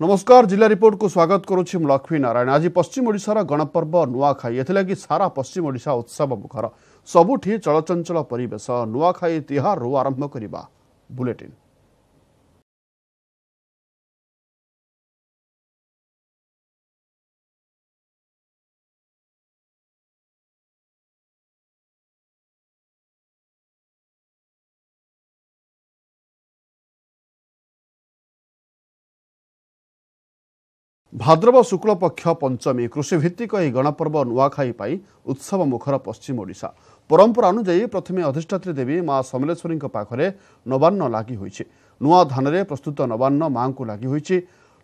ନମସ୍କାର ଜିଲ୍ଲା ରିପୋର୍ଟକୁ ସ୍ୱାଗତ କରୁଛି ମୁଁ ଲକ୍ଷ୍ମୀ ନାରାୟଣ। ଆଜି ପଶ୍ଚିମ ଓଡ଼ିଶାର ଗଣପର୍ବ ନୂଆଖାଇ ଏଥିଲାଗି ସାରା ପଶ୍ଚିମ ଓଡ଼ିଶା ଉତ୍ସବ ମୁଖର। ସବୁଠି ଚଳଚଞ୍ଚଳ ପରିବେଶ ନୂଆଖାଇ ତିହାରରୁ ଆରମ୍ଭ କରିବା। ବୁଲେଟିନ୍ ଭାଦ୍ରବ ଶୁକ୍ଳ ପକ୍ଷ ପଞ୍ଚମୀ କୃଷିଭିତ୍ତିକ ଏହି ଗଣପର୍ବ ନୂଆଖାଇ ପାଇଁ ଉତ୍ସବ ମୁଖର ପଶ୍ଚିମ ଓଡ଼ିଶା। ପରମ୍ପରା ଅନୁଯାୟୀ ପ୍ରଥମେ ଅଧିଷ୍ଠାତ୍ରୀ ଦେବୀ ମା ସମଲେଶ୍ୱରୀଙ୍କ ପାଖରେ ନବାନ୍ନ ଲାଗି ହୋଇଛି। ନୂଆ ଧାନରେ ପ୍ରସ୍ତୁତ ନବାନ୍ନ ମାଙ୍କୁ ଲାଗି ହୋଇଛି।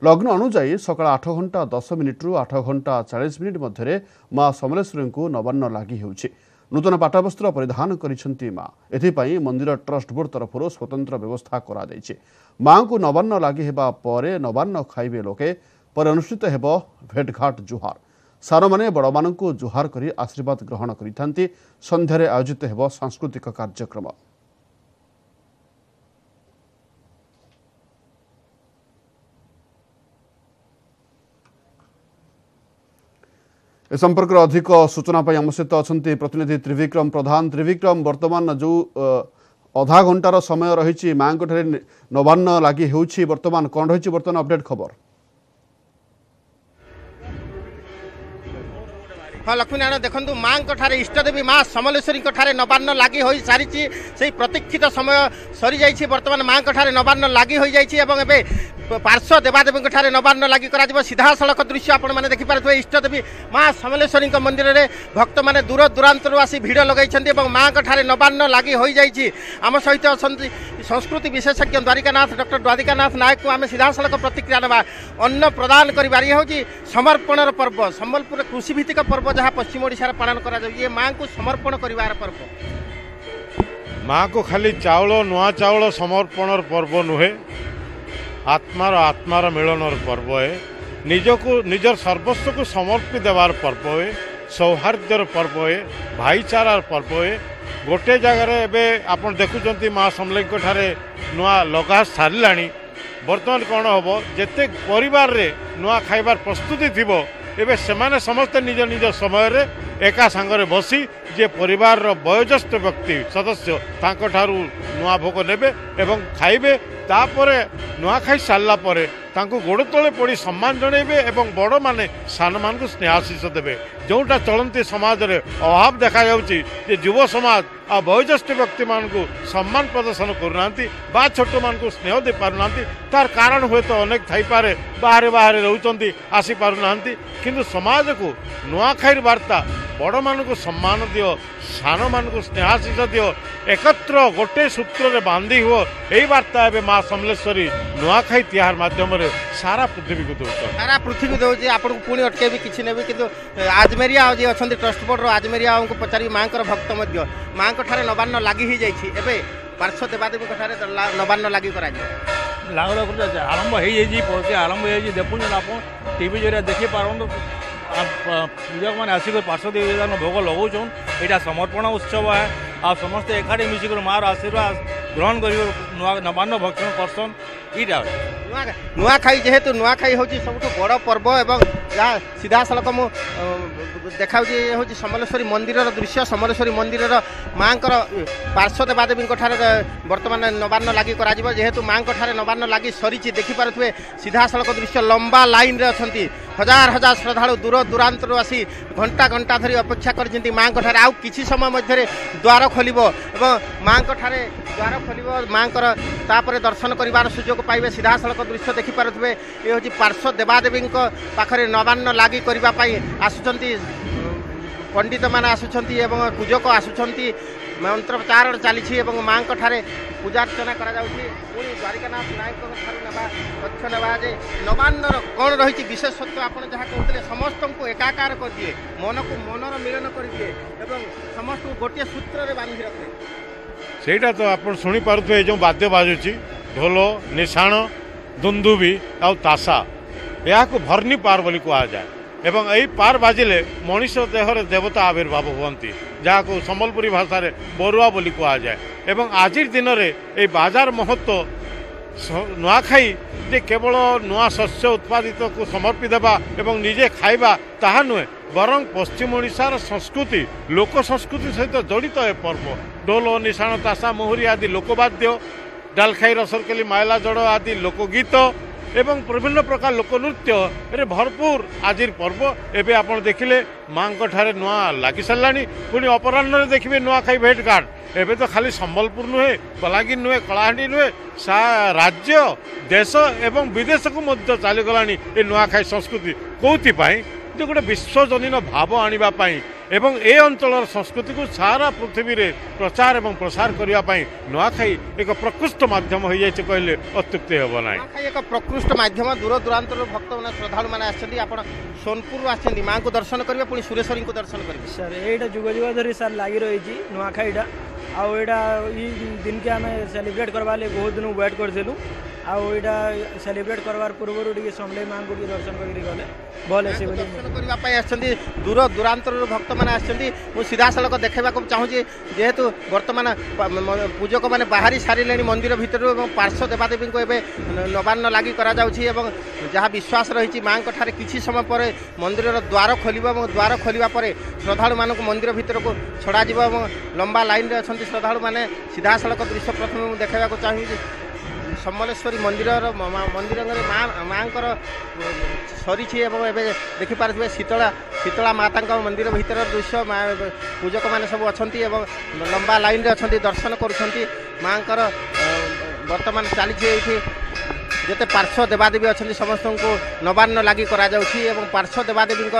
ଲଗ୍ନ ଅନୁଯାୟୀ ସକାଳ ଆଠ ଘଣ୍ଟା ଦଶ ମିନିଟ୍ରୁ ଆଠ ଘଣ୍ଟା ଚାଳିଶ ମିନିଟ୍ ମଧ୍ୟରେ ମା ସମଲେଶ୍ୱରୀଙ୍କୁ ନବାନ୍ନ ଲାଗି ହେଉଛି। ନୂତନ ପାଟବସ୍ତ୍ର ପରିଧାନ କରିଛନ୍ତି ମା। ଏଥିପାଇଁ ମନ୍ଦିର ଟ୍ରଷ୍ଟ ବୋର୍ଡ ତରଫରୁ ସ୍ୱତନ୍ତ୍ର ବ୍ୟବସ୍ଥା କରାଯାଇଛି। ମାଙ୍କୁ ନବାନ୍ନ ଲାଗି ହେବା ପରେ ନବାନ୍ନ ଖାଇବେ ଲୋକେ ପରେ ଅନୁଷ୍ଠିତ ହେବ ଭେଟଘାଟ ଜୁହାର। ସାନମାନେ ବଡ଼ମାନଙ୍କୁ ଜୁହାର କରି ଆଶୀର୍ବାଦ ଗ୍ରହଣ କରିଥାନ୍ତି। ସନ୍ଧ୍ୟାରେ ଆୟୋଜିତ ହେବ ସାଂସ୍କୃତିକ କାର୍ଯ୍ୟକ୍ରମ। ଏ ସମ୍ପର୍କରେ ଅଧିକ ସୂଚନା ପାଇଁ ଆମ ସହିତ ଅଛନ୍ତି ପ୍ରତିନିଧି ତ୍ରିବିକ୍ରମ ପ୍ରଧାନ। ତ୍ରିବିକ୍ରମ ବର୍ତ୍ତମାନ ଯେଉଁ ଅଧା ଘଣ୍ଟାର ସମୟ ରହିଛି ମାଆଙ୍କଠାରେ ନବାନ୍ନ ଲାଗି ହେଉଛି। ବର୍ତ୍ତମାନ କ'ଣ ରହିଛି? ବର୍ତ୍ତମାନ ଅପଡେଟ୍ ଖବର। ହଁ ଲକ୍ଷ୍ମୀନାରାୟଣ ଦେଖନ୍ତୁ ମାଙ୍କ ଠାରେ ଇଷ୍ଟଦେବୀ ମା ସମଲେଶ୍ୱରୀଙ୍କ ଠାରେ ନବାନ୍ନ ଲାଗି ହୋଇ ସାରିଛି। ସେହି ପ୍ରତୀକ୍ଷିତ ସମୟ ସରିଯାଇଛି ବର୍ତ୍ତମାନ ମାଙ୍କ ଠାରେ ନବାନ୍ନ ଲାଗି ହୋଇଯାଇଛି ଏବଂ ଏବେ ପାର୍ଶ୍ୱ ଦେବାଦେବୀଙ୍କ ଠାରେ ନବାନ୍ନ ଲାଗି କରାଯିବ। ସିଧାସଳଖ ଦୃଶ୍ୟ ଆପଣମାନେ ଦେଖିପାରୁଥିବେ ଇଷ୍ଟଦେବୀ ମା ସମଲେଶ୍ୱରୀଙ୍କ ମନ୍ଦିରରେ ଭକ୍ତମାନେ ଦୂର ଦୂରାନ୍ତରୁ ଆସି ଭିଡ଼ ଲଗାଇଛନ୍ତି ଏବଂ ମାଙ୍କ ଠାରେ ନବାନ୍ନ ଲାଗି ହୋଇଯାଇଛି। ଆମ ସହିତ ଅଛନ୍ତି ସଂସ୍କୃତି ବିଶେଷଜ୍ଞ ଦ୍ୱାରିକାନାଥ ଡକ୍ଟର ଦ୍ୱାରିକାନାଥ ନାୟକକୁ ଆମେ ସିଧାସଳଖ ପ୍ରତିକ୍ରିୟା ନେବା ଅନ୍ନ ପ୍ରଦାନ କରିବାର ଇଏ ହେଉଛି ସମର୍ପଣର ପର୍ବ ସମ୍ବଲପୁର କୃଷିଭିତ୍ତିକ ପର୍ବ ଯାହା ପଶ୍ଚିମ ଓଡ଼ିଶାରେ ପାଳନ କରାଯାଉଛି ଇଏ ମାଙ୍କୁ ସମର୍ପଣ କରିବାର ପର୍ବ ମାଆକୁ ଖାଲି ଚାଉଳ ନୂଆ ଚାଉଳ ସମର୍ପଣର ପର୍ବ ନୁହେଁ ଆତ୍ମାର ଆତ୍ମାର ମିଳନର ପର୍ବ ଏ ନିଜକୁ ନିଜର ସର୍ବସ୍ୱକୁ ସମର୍ପି ଦେବାର ପର୍ବ ଏ ସୌହାର୍ଦ୍ଦ୍ୟର ପର୍ବ ଏ ଭାଇଚାରାର ପର୍ବ ଏ ଗୋଟେ ଜାଗାରେ ଏବେ ଆପଣ ଦେଖୁଛନ୍ତି ମା ସମଲେଇଙ୍କ ଠାରେ ନୂଆ ଲଗା ସାରିଲାଣି। ବର୍ତ୍ତମାନ କ'ଣ ହେବ? ଯେତେ ପରିବାରରେ ନୂଆ ଖାଇବାର ପ୍ରସ୍ତୁତି ଥିବ ଏବେ ସେମାନେ ସମସ୍ତେ ନିଜ ନିଜ ସମୟରେ ଏକା ସାଙ୍ଗରେ ବସି ଯିଏ ପରିବାରର ବୟୋଜ୍ୟେଷ୍ଠ ବ୍ୟକ୍ତି ସଦସ୍ୟ ତାଙ୍କଠାରୁ ନୂଆ ଭୋଗ ନେବେ ଏବଂ ଖାଇବେ ତାପରେ ନୂଆ ଖାଇ ସାରିଲା ପରେ ତାଙ୍କୁ ଗୋଡ଼ ତଳେ ପଡ଼ି ସମ୍ମାନ ଜଣାଇବେ ଏବଂ ବଡ଼ମାନେ ସାନମାନଙ୍କୁ ସ୍ନେହାଶିଷ ଦେବେ ଯେଉଁଟା ଚଳନ୍ତି ସମାଜରେ ଅଭାବ ଦେଖାଯାଉଛି ଯେ ଯୁବ ସମାଜ ଆଉ ବୟୋଜ୍ୟେଷ୍ଠ ବ୍ୟକ୍ତିମାନଙ୍କୁ ସମ୍ମାନ ପ୍ରଦର୍ଶନ କରୁନାହାନ୍ତି ବା ଛୋଟମାନଙ୍କୁ ସ୍ନେହ ଦେଇପାରୁନାହାନ୍ତି ତାର କାରଣ ହୁଏତ ଅନେକ ଥାଇପାରେ ବାହାରେ ବାହାରେ ରହୁଛନ୍ତି ଆସିପାରୁନାହାନ୍ତି କିନ୍ତୁ ସମାଜକୁ ନୂଆଖାଇର ବାର୍ତ୍ତା ବଡ଼ମାନଙ୍କୁ ସମ୍ମାନ ଦିଅ ସାନମାନଙ୍କୁ ସ୍ନେହାଶିଷ ଦିଅ ଏକତ୍ର ଗୋଟେ ସୂତ୍ରରେ ବାନ୍ଧି ହୁଅ ଏହି ବାର୍ତ୍ତା ଏବେ ମା ସମଲେଶ୍ୱରୀ ନୂଆଖାଇ ତିହାର ମାଧ୍ୟମରେ ସାରା ପୃଥିବୀକୁ ଦେଉଛନ୍ତି ସାରା ପୃଥିବୀ ଦେଉଛି ଆପଣଙ୍କୁ ପୁଣି ଅଟକେଇବି କିଛି ନେବି କିନ୍ତୁ ଆଜମେରିଆ ଯିଏ ଅଛନ୍ତି ଟ୍ରଷ୍ଟ ବୋର୍ଡର ଆଜମେରିଆଙ୍କୁ ପଚାରିବି ମାଙ୍କର ଭକ୍ତ ମଧ୍ୟ। ମାଙ୍କ ଠାରେ ନବାନ୍ନ ଲାଗି ହେଇଯାଇଛି। ଏବେ ପାର୍ଶ୍ୱ ଦେବାଦେବୀଙ୍କ ଠାରେ ଲା- ନବାନ୍ନ ଲାଗି କରାଯିବ। ଲାଗର ଗୋଟେ ଆରମ୍ଭ ହେଇଯାଇଛି ପ୍ରତି ଆରମ୍ଭ ହେଇଯାଇଛି। ଦେଖୁଛନ୍ତି ଆପଣ ଟିଭି ଜରିଆ ଦେଖିପାରନ୍ତୁ ପୂଜକମାନେ ଆସିକରି ପାର୍ଶ୍ୱ ଦେବୀ ଭୋଗ ଲଗାଉଛନ୍ ଏଇଟା ସମର୍ପଣ ଉତ୍ସବ ହେ ଆଉ ସମସ୍ତେ ଏକାଠି ମିଶିକରି ମାଆର ଆଶୀର୍ବାଦ ଗ୍ରହଣ କରି ନୂଆ ନବାନ୍ନ ଭକ୍ଷଣ କରସନ୍ ଏଇଟା ନୂଆ ନୂଆଖାଇ ଯେହେତୁ ନୂଆଖାଇ ହେଉଛି ସବୁଠୁ ବଡ଼ ପର୍ବ ଏବଂ ଯାହା ସିଧାସଳଖ ମୁଁ ଅ, ଦେଖାଉଛି ଇଏ ହେଉଛି ସମଲେଶ୍ୱରୀ ମନ୍ଦିରର ଦୃଶ୍ୟ। ସମଲେଶ୍ୱରୀ ମନ୍ଦିରର ମାଙ୍କର ପାର୍ଶ୍ୱ ଦେବାଦେବୀଙ୍କ ଠାରେ ଅ, ବର୍ତ୍ତମାନ ନବାନ୍ନ ଲାଗି କରାଯିବ। ଯେହେତୁ ମାଙ୍କ ଠାରେ ନବାନ୍ନ ଲାଗି ସରିଛି ଦେଖିପାରୁଥିବେ ସିଧାସଳଖ ଦୃଶ୍ୟ ଲମ୍ବା ଲାଇନରେ ଅଛନ୍ତି। ହଜାର ହଜାର ଶ୍ରଦ୍ଧାଳୁ ଦୂର ଦୂରାନ୍ତରୁ ଆସି ଘଣ୍ଟା ଘଣ୍ଟା ଧରି ଅପେକ୍ଷା କରିଛନ୍ତି ମାଙ୍କ ଠାରେ ଆଉ କିଛି ସମୟ ମଧ୍ୟରେ ଦ୍ୱାର ଖୋଲିବ ଏବଂ ମାଙ୍କ ଠାରେ ଦ୍ୱାର ଖୋଲିବ ମାଙ୍କର ତାପରେ ଦର୍ଶନ କରିବାର ସୁଯୋଗ ପାଇବେ। ସିଧାସଳଖ ଦୃଶ୍ୟ ଦେଖିପାରୁଥିବେ ଏ ହେଉଛି ପାର୍ଶ୍ୱ ଦେବାଦେବୀଙ୍କ ପାଖରେ ନବାନ୍ନ ଲାଗି କରିବା ପାଇଁ ଆସୁଛନ୍ତି ପଣ୍ଡିତମାନେ ଆସୁଛନ୍ତି ଏବଂ ପୂଜକ ଆସୁଛନ୍ତି ମନ୍ତ୍ରୋଚ୍ଚାରଣ ଚାଲିଛି ଏବଂ ମାଙ୍କ ଠାରେ ପୂଜାର୍ଚ୍ଚନା କରାଯାଉଛି ପୁଣି ଦ୍ୱାରିକାନାଥ ନାୟକଙ୍କ ଠାରୁ ନେବା ତଥ୍ୟ ନେବା ଯେ ନବାନ୍ନର କ'ଣ ରହିଛି ବିଶେଷତ୍ୱ ଆପଣ ଯାହା କହୁଥିଲେ ସମସ୍ତଙ୍କୁ ଏକାକାର କରିଦିଏ ମନକୁ ମନର ମିଳନ କରିଦିଏ ଏବଂ ସମସ୍ତଙ୍କୁ ଗୋଟିଏ ସୂତ୍ରରେ ବାନ୍ଧି ରଖେ ସେଇଟା ତ ଆପଣ ଶୁଣିପାରୁଥିବେ ଏ ଯେଉଁ ବାଦ୍ୟ ବାଜୁଛି ଢୋଲ ନିଶାଣ ଦୁନ୍ଦୁବି ଆଉ ତାସା ଏହାକୁ ଭର୍ଣ୍ଣି ପାର ବୋଲି କୁହାଯାଏ ଏବଂ ଏହି ପାର ବାଜିଲେ ମଣିଷ ଦେହରେ ଦେବତା ଆବିର୍ଭାବ ହୁଅନ୍ତି ଯାହାକୁ ସମ୍ବଲପୁରୀ ଭାଷାରେ ବରୁଆ ବୋଲି କୁହାଯାଏ ଏବଂ ଆଜିର ଦିନରେ ଏହି ବାଜାର ମହତ୍ତ୍ୱ ସ- ନୂଆଖାଇ ଯେ କେବଳ ନୂଆ ଶସ୍ୟ ଉତ୍ପାଦିତକୁ ସମର୍ପି ଦେବା ଏବଂ ନିଜେ ଖାଇବା ତାହା ନୁହେଁ ବରଂ ପଶ୍ଚିମ ଓଡ଼ିଶାର ସଂସ୍କୃତି ଲୋକ ସଂସ୍କୃତି ସହିତ ଜଡ଼ିତ ଏ ପର୍ବ ଢୋଲ ନିଶାଣ ତାସା ମହୁରୀ ଆଦି ଲୋକବାଦ୍ୟ ଡାଲଖାଇ ରସରକଲି ମାଇଲା ଜଡ଼ ଆଦି ଲୋକଗୀତ ଏବଂ ବିଭିନ୍ନ ପ୍ରକାର ଲୋକନୃତ୍ୟରେ ଭରପୁର ଆଜିର ପର୍ବ ଏବେ ଆପଣ ଦେଖିଲେ ମାଙ୍କ ଠାରେ ନୂଆ ଲାଗି ସାରିଲାଣି ପୁଣି ଅପରାହ୍ନରେ ଦେଖିବେ ନୂଆଖାଇ ଭେଟ କାର୍ଡ ଏବେ ତ ଖାଲି ସମ୍ବଲପୁର ନୁହେଁ ବଲାଙ୍ଗୀର ନୁହେଁ କଳାହାଣ୍ଡି ନୁହେଁ ସା ରାଜ୍ୟ ଦେଶ ଏବଂ ବିଦେଶକୁ ମଧ୍ୟ ଚାଲିଗଲାଣି ଏ ନୂଆଖାଇ ସଂସ୍କୃତି। କେଉଁଥିପାଇଁ? ଯେ ଗୋଟେ ବିଶ୍ୱଜନୀନ ଭାବ ଆଣିବା ପାଇଁ ଏବଂ ଏ ଅଞ୍ଚଳର ସଂସ୍କୃତିକୁ ସାରା ପୃଥିବୀରେ ପ୍ରଚାର ଏବଂ ପ୍ରସାର କରିବା ପାଇଁ ନୂଆଖାଇ ଏକ ପ୍ରକୃଷ୍ଟ ମାଧ୍ୟମ ହୋଇଯାଇଛି କହିଲେ ଅତ୍ୟୁକ୍ତି ହେବ ନାହିଁ। ନୂଆଖାଇ ଏକ ପ୍ରକୃଷ୍ଟ ମାଧ୍ୟମ ଦୂର ଦୂରାନ୍ତରରୁ ଭକ୍ତମାନେ ଶ୍ରଦ୍ଧାଳୁମାନେ ଆସିଛନ୍ତି ଆପଣ ସୋନପୁରରୁ ଆସିଛନ୍ତି ମାଙ୍କୁ ଦର୍ଶନ କରିବେ ପୁଣି ସୁରେଶ୍ୱରୀଙ୍କୁ ଦର୍ଶନ କରିବେ। ସାର୍ ଏଇଟା ଯୁଗ ଯୁଗ ଧରି ସାର୍ ଲାଗି ରହିଛି ନୂଆଖାଇଟା। ଆଉ ଏଇଟା ଇ ଦିନକେ ଆମେ ସେଲିବ୍ରେଟ୍ କରବା ଲାଗି ବହୁତ ଦିନ ୱେଟ୍ କରିଥିଲୁ। आउँदा सेलिब्रेट गर्नु पूर्वहरू टिक समलेई माँ दर्शन गरिगले भएपछि दर्शन दूर दूरान्तरु भक्त म आधासख देखाको चाहन्छु जेहेतु बर्तमान पूजक म बाहि सारे मन्दिर भित्र पार्श्व देवादेवीको ए नवान्न लागि जहाँ विश्वास रहेछ माको ठाने कि समय पर मन्दिर द्वार खोल द्वार खोलिया श्रद्धालु म मन्दिर भित्रको छडाज लम्बा लाइन अहिले श्रद्धालु म सिधासख दृश्य प्रथमे म देखाएको चाहन्छु ସମଲେଶ୍ୱରୀ ମନ୍ଦିରର ମ- ମା- ମନ୍ଦିରରେ ମା ମାଙ୍କର ସରିଛି ଏବଂ ଏବେ ଦେଖିପାରୁଥିବେ ଶୀତଳା ଶୀତଳା ମାତାଙ୍କ ମନ୍ଦିର ଭିତରର ଦୃଶ୍ୟ। ମା ପୂଜକମାନେ ସବୁ ଅଛନ୍ତି ଏବଂ ଲମ୍ବା ଲାଇନରେ ଅଛନ୍ତି ଦର୍ଶନ କରୁଛନ୍ତି। ମାଙ୍କର ଅ, ବର୍ତ୍ତମାନ ଚାଲିଛି ଏଇଠି ଯେତେ ପାର୍ଶ୍ୱ ଦେବାଦେବୀ ଅଛନ୍ତି ସମସ୍ତଙ୍କୁ ନବାନ୍ନ ଲାଗି କରାଯାଉଛି ଏବଂ ପାର୍ଶ୍ୱ ଦେବାଦେବୀଙ୍କ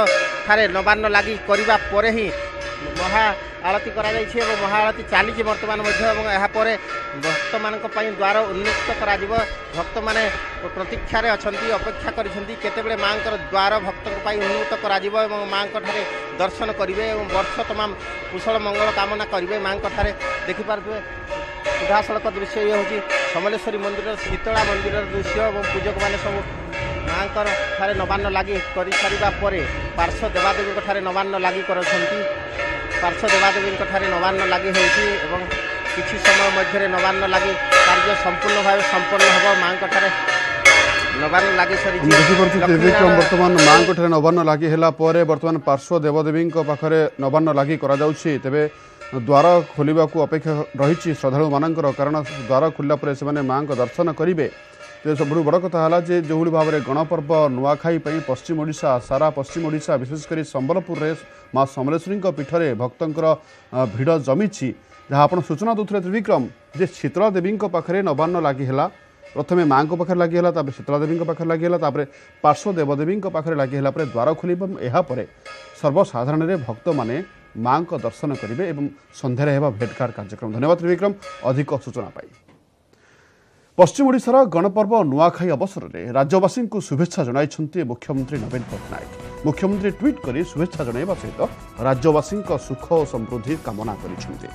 ଠାରେ ନବାନ୍ନ ଲାଗି କରିବା ପରେ ହିଁ ମହା ଆଳତୀ କରାଯାଇଛି ଏବଂ ମହା ଆଳତୀ ଚାଲିଛି ବର୍ତ୍ତମାନ ମଧ୍ୟ ଏବଂ ଏହାପରେ ଭକ୍ତମାନଙ୍କ ପାଇଁ ଦ୍ୱାର ଉନ୍ମୁକ୍ତ କରାଯିବ। ଭକ୍ତମାନେ ପ୍ରତୀକ୍ଷାରେ ଅଛନ୍ତି ଅପେକ୍ଷା କରିଛନ୍ତି କେତେବେଳେ ମାଙ୍କର ଦ୍ୱାର ଭକ୍ତଙ୍କ ପାଇଁ ଉନ୍ମୁକ୍ତ କରାଯିବ ଏବଂ ମାଙ୍କ ଠାରେ ଦର୍ଶନ କରିବେ ଏବଂ ବର୍ଷ ତମାମ କୁଶଳ ମଙ୍ଗଳ କାମନା କରିବେ ମାଙ୍କ ଠାରେ ଦେଖିପାରୁଥିବେ। ସିଧାସଳଖ ଦୃଶ୍ୟ ଇଏ ହେଉଛି ସମଲେଶ୍ୱରୀ ମନ୍ଦିରର ଶୀତଳା ମନ୍ଦିରର ଦୃଶ୍ୟ ଏବଂ ପୂଜକମାନେ ସବୁ ମାଙ୍କର ଠାରେ ନବାନ୍ନ ଲାଗି କରିସାରିବା ପରେ ପାର୍ଶ୍ୱ ଦେବାଦେବୀଙ୍କ ଠାରେ ନବାନ୍ନ ଲାଗି କରୁଛନ୍ତି। ପାର୍ଶ୍ୱ ଦେବାଦେବୀଙ୍କ ଠାରେ ନବାନ୍ନ ଲାଗି ହେଉଛି ଏବଂ କିଛି ସମୟ ମଧ୍ୟରେ ନବାନ୍ନ ଲାଗି କାର୍ଯ୍ୟ ସମ୍ପୂର୍ଣ୍ଣ ଭାବେ ସମ୍ପନ୍ନ ହେବ। ମାଙ୍କ ଠାରେ ନବାନ୍ନ ଲାଗି ସରିଛି। ବର୍ତ୍ତମାନ ମାଙ୍କ ଠାରେ ନବାନ୍ନ ଲାଗି ହେଲା ପରେ ବର୍ତ୍ତମାନ ପାର୍ଶ୍ୱ ଦେବଦେବୀଙ୍କ ପାଖରେ ନବାନ୍ନ ଲାଗି କରାଯାଉଛି ତେବେ ଦ୍ୱାର ଖୋଲିବାକୁ ଅପେକ୍ଷା ରହିଛି ଶ୍ରଦ୍ଧାଳୁମାନଙ୍କର କାରଣ ଦ୍ୱାର ଖୋଲିଲା ପରେ ସେମାନେ ମାଙ୍କ ଦର୍ଶନ କରିବେ। ତେବେ ସବୁଠୁ ବଡ଼ କଥା ହେଲା ଯେ ଯେଉଁଭଳି ଭାବରେ ଗଣପର୍ବ ନୂଆଖାଇ ପାଇଁ ପଶ୍ଚିମ ଓଡ଼ିଶା ସାରା ପଶ୍ଚିମ ଓଡ଼ିଶା ବିଶେଷ କରି ସମ୍ବଲପୁରରେ ମା ସମଲେଶ୍ୱରୀଙ୍କ ପୀଠରେ ଭକ୍ତଙ୍କର ଭିଡ଼ ଜମିଛି। ଯାହା ଆପଣ ସୂଚନା ଦେଉଥିଲେ ତ୍ରିବିକ୍ରମ ଯେ ଶୀତଳା ଦେବୀଙ୍କ ପାଖରେ ନବାନ୍ନ ଲାଗି ହେଲା। ପ୍ରଥମେ ମାଙ୍କ ପାଖରେ ଲାଗି ହେଲା ତାପରେ ଶୀତଳା ଦେବୀଙ୍କ ପାଖରେ ଲାଗି ହେଲା ତାପରେ ପାର୍ଶ୍ୱ ଦେବଦେବୀଙ୍କ ପାଖରେ ଲାଗି ହେଲା ପରେ ଦ୍ୱାର ଖୋଲିବ ଏବଂ ଏହାପରେ ସର୍ବସାଧାରଣରେ ଭକ୍ତମାନେ ମାଙ୍କ ଦର୍ଶନ କରିବେ ଏବଂ ସନ୍ଧ୍ୟାରେ ହେବ ଭେଟକାର୍ଡ କାର୍ଯ୍ୟକ୍ରମ। ଧନ୍ୟବାଦ ତ୍ରିବିକ୍ରମ ଅଧିକ ସୂଚନା ପାଇଁ। ପଶ୍ଚିମ ଓଡ଼ିଶାର ଗଣପର୍ବ ନୂଆଖାଇ ଅବସରରେ ରାଜ୍ୟବାସୀଙ୍କୁ ଶୁଭେଚ୍ଛା ଜଣାଇଛନ୍ତି ମୁଖ୍ୟମନ୍ତ୍ରୀ ନବୀନ ପଟ୍ଟନାୟକ। ମୁଖ୍ୟମନ୍ତ୍ରୀ ଟ୍ୱିଟ୍ କରି ଶୁଭେଚ୍ଛା ଜଣାଇବା ସହିତ ରାଜ୍ୟବାସୀଙ୍କ ସୁଖ ଓ ସମୃଦ୍ଧି କାମନା କରିଛନ୍ତି।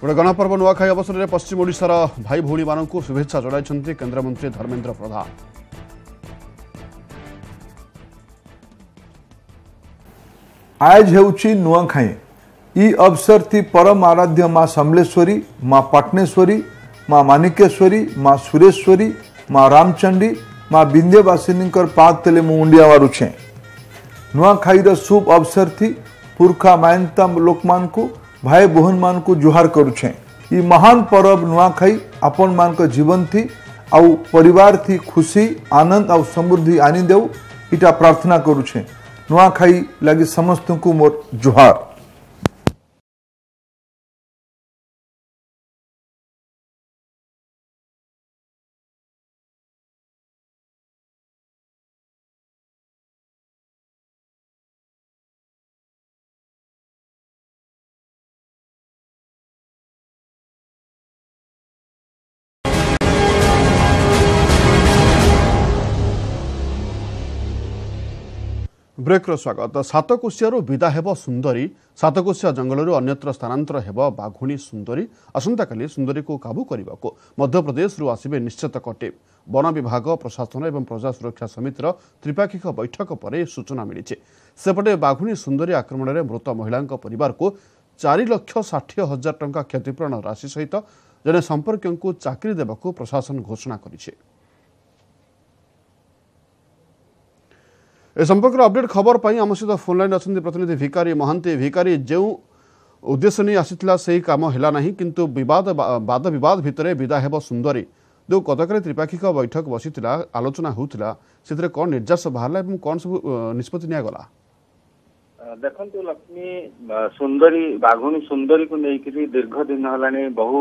ଗୋଟେ ଗଣପର୍ବ ନୂଆଖାଇ ଅବସରରେ ପଶ୍ଚିମ ଓଡ଼ିଶାର ଭାଇ ଭଉଣୀମାନଙ୍କୁ ଶୁଭେଚ୍ଛା ଜଣାଇଛନ୍ତି କେନ୍ଦ୍ରମନ୍ତ୍ରୀ ଧର୍ମେନ୍ଦ୍ର ପ୍ରଧାନ। आज हो नुआखाई ई अवसर थी परम आराध्य माँ समलेश्वरी, माँ पटनेश्वरी, माँ मानिकेश्वरी, माँ सुरेश्वरी, माँ रामचंडी, माँ विंध्यवासिनी पाद तले मु उ छे। नुआखाई शुभ अवसर थी पुरखा मायता लोक मान को भाई बहन मान को जुहार करुछे ये महान परब नुआखाई आपन मान जीवन थी, आउ परिवार थी खुशी, आनंद आ समृद्धि आनी देव इटा प्रार्थना करूछे नुआखाई लगी समस्त को मोर जुहार। ବ୍ରେକ୍ର ସ୍ୱାଗତ ସାତକୋଶିଆରୁ ବିଦା ହେବ ସୁନ୍ଦରୀ ସାତକୋଶିଆ ଜଙ୍ଗଲରୁ ଅନ୍ୟତ୍ର ସ୍ଥାନାନ୍ତର ହେବ ବାଘୁଣୀ ସୁନ୍ଦରୀ ଆସନ୍ତାକାଲି ସୁନ୍ଦରୀକୁ କାବୁ କରିବାକୁ ମଧ୍ୟପ୍ରଦେଶରୁ ଆସିବେ ନିଶ୍ଚିତ କଟିବ ବନ ବିଭାଗ ପ୍ରଶାସନ ଏବଂ ପ୍ରଜା ସୁରକ୍ଷା ସମିତିର ତ୍ରିପାକ୍ଷିକ ବୈଠକ ପରେ ସୂଚନା ମିଳିଛି ସେପଟେ ବାଘୁଣୀ ସୁନ୍ଦରୀ ଆକ୍ରମଣରେ ମୃତ ମହିଳାଙ୍କ ପରିବାରକୁ ଚାରି ଲକ୍ଷ ଷାଠିଏ ହଜାର ଟଙ୍କା କ୍ଷତିପୂରଣ ରାଶି ସହିତ ଜଣେ ସମ୍ପର୍କୀୟଙ୍କୁ ଚାକିରି ଦେବାକୁ ପ୍ରଶାସନ ଘୋଷଣା କରିଛି ଏ ସମ୍ପର୍କରେ ଅପଡେଟ୍ ଖବର ପାଇଁ ଆମ ସହିତ ଫୋନ୍ ଲାଇନ୍ ଅଛନ୍ତି ପ୍ରତିନିଧି ଭିକାରୀ ମହାନ୍ତି। ଭିକାରୀ ଯେଉଁ ଉଦ୍ଦେଶ୍ୟ ନେଇ ଆସିଥିଲା ସେହି କାମ ହେଲା ନାହିଁ କିନ୍ତୁ ବିବାଦ ବାଦ ବିବାଦ ଭିତରେ ବିଦା ହେବ ସୁନ୍ଦରୀ। ଯେଉଁ ଗତକାଲି ତ୍ରିପାକ୍ଷିକ ବୈଠକ ବସିଥିଲା ଆଲୋଚନା ହେଉଥିଲା ସେଥିରେ କ'ଣ ନିର୍ଦ୍ଦେଶ ବାହାରିଲା ଏବଂ କ'ଣ ସବୁ ଅ, ନିଷ୍ପତ୍ତି ନିଆଗଲା? ଦେଖନ୍ତୁ ଲକ୍ଷ୍ମୀ ଅ, ସୁନ୍ଦରୀ ବାଘୁଣୀ ସୁନ୍ଦରୀକୁ ନେଇକରି ଦୀର୍ଘ ଦିନ ହେଲାଣି ବହୁ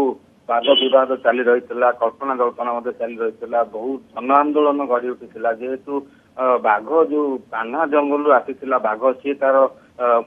ବାଦ ବିବାଦ ଚାଲି ରହିଥିଲା କଳ୍ପନା ଜଳ୍ପନା ମଧ୍ୟ ଚାଲି ରହିଥିଲା ବହୁ ଜନ ଆନ୍ଦୋଳନ ଗଢି ଉଠିଥିଲା। ଯେହେତୁ ଅ, ବାଘ ଯୋଉ କାହ୍ନା ଜଙ୍ଗଲରୁ ଆସିଥିଲା ବାଘ ସିଏ ତାର